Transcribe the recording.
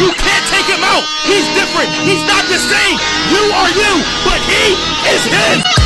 You can't take him out. He's different. He's not the same. You are you, but he is him.